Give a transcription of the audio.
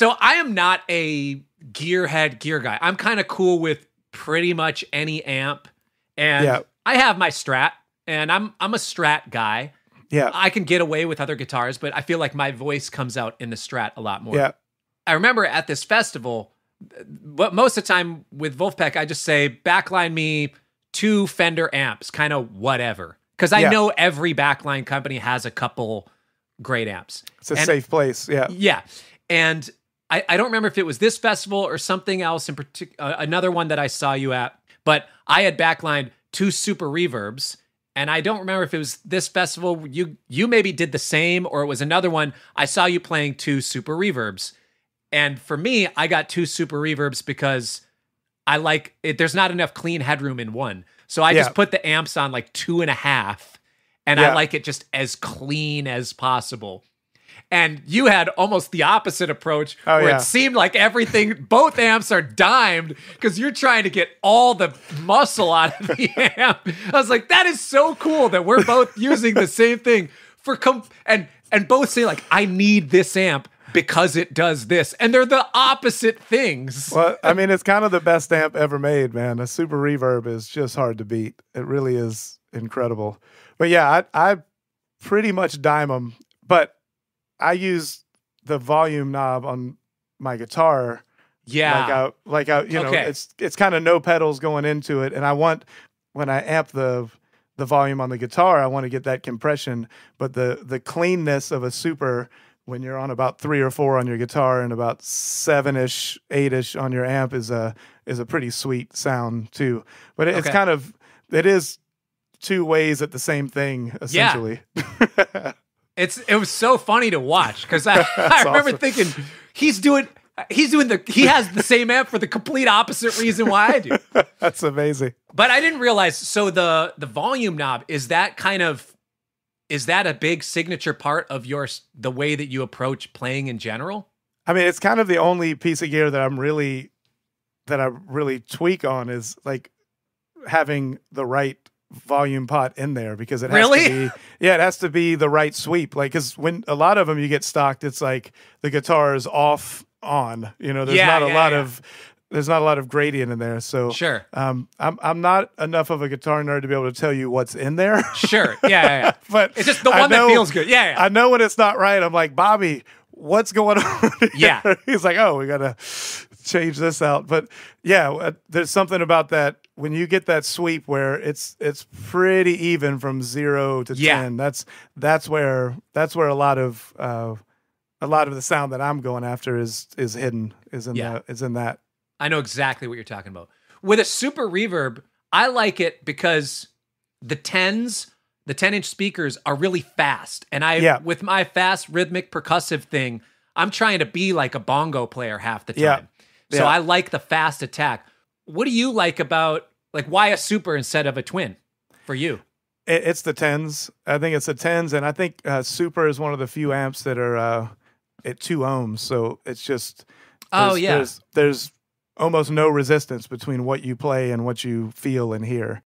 So I am not a gearhead gear guy. I'm kind of cool with pretty much any amp, and Yeah. I have my Strat, and I'm I'm a Strat guy. Yeah. I can get away with other guitars, but I feel like my voice comes out in the Strat a lot more. Yeah. I remember at this festival, but most of the time with Vulfpeck, I just say backline me two Fender amps, kind of whatever, because I Yeah. know every backline company has a couple great amps. It's a And- safe place. Yeah. yeah. And I, I don't remember if it was this festival or something else in particular, uh, another one that I saw you at, but I had backlined two super reverbs. And I don't remember if it was this festival. You you maybe did the same, or it was another one. I saw you playing two super reverbs, and for me, I got two super reverbs because I like it. There's not enough clean headroom in one, so I Yeah. just put the amps on like two and a half, and I like it just as clean as possible. And you had almost the opposite approach, Oh, where yeah. it seemed like everything, both amps are dimed because you're trying to get all the muscle out of the amp. I was like, that is so cool that we're both using the same thing for com- and and both say like, I need this amp because it does this, and they're the opposite things. Well, I mean, it's kind of the best amp ever made, man. A super reverb is just hard to beat. It really is incredible. But yeah, I, I pretty much dime them, but I use the volume knob on my guitar yeah, like I, like I, you know, Okay. it's it's kind of no pedals going into it, and I want when I amp the the volume on the guitar, I want to get that compression, but the the cleanness of a super when you're on about three or four on your guitar and about seven ish, eight ish on your amp is a is a pretty sweet sound too. But it, it's kind of it is two ways at the same thing essentially. It's it was so funny to watch because I, I remember awesome. thinking he's doing he's doing the he has the same amp for the complete opposite reason why I do. That's amazing. But I didn't realize so the the volume knob is that kind of is that a big signature part of your the way that you approach playing in general? I mean, it's kind of the only piece of gear that I'm really that I really tweak on is like having the right volume pot in there because it has Really? to be yeah, it has to be the right sweep. Like cuz when a lot of them you get stocked it's like the guitar is off on, you know, there's Yeah, not a yeah, lot yeah. of there's not a lot of gradient in there. So Sure. um I'm I'm not enough of a guitar nerd to be able to tell you what's in there. Sure. Yeah, yeah, yeah. but It's just the one that feels good. Yeah, yeah. I know when it's not right. I'm like, Bobby, what's going on? here?" Yeah. He's like, oh, we got to change this out. But yeah, uh, there's something about that when you get that sweep where it's it's pretty even from zero to Yeah. ten. That's that's where that's where a lot of uh, a lot of the sound that I'm going after is is hidden is in Yeah. the, is in that. I know exactly what you're talking about. With a super reverb, I like it because the tens, the 10 inch speakers are really fast. And I, Yeah. with my fast rhythmic percussive thing, I'm trying to be like a bongo player half the time. Yeah. So. I like the fast attack. What do you like about, like, why a super instead of a twin for you? It, it's the tens. I think it's the tens, and I think uh, Super is one of the few amps that are uh, at two ohms. So it's just Oh, yeah. There's, there's almost no resistance between what you play and what you feel and hear.